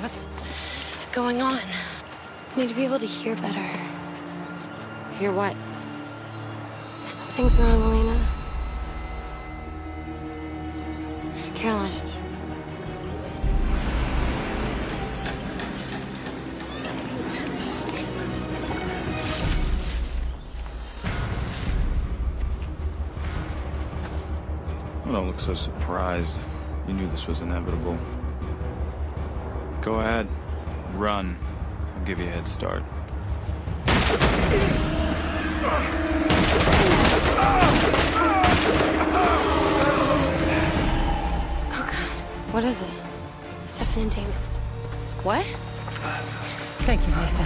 What's going on? I need to be able to hear better. Hear what? If something's wrong, Elena. Caroline. Oh, don't look so surprised. You knew this was inevitable. Go ahead. Run. I'll give you a head start. Oh, God. What is it? Stefan and Damon. What? Thank you, Lisa.